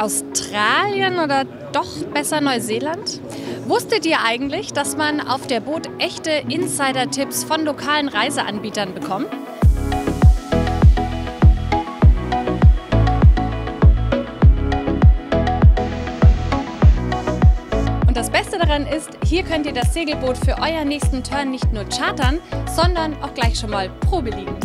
Australien oder doch besser Neuseeland? Wusstet ihr eigentlich, dass man auf der Boot echte Insider-Tipps von lokalen Reiseanbietern bekommt? Und das Beste daran ist, hier könnt ihr das Segelboot für euren nächsten Turn nicht nur chartern, sondern auch gleich schon mal Probe liegen.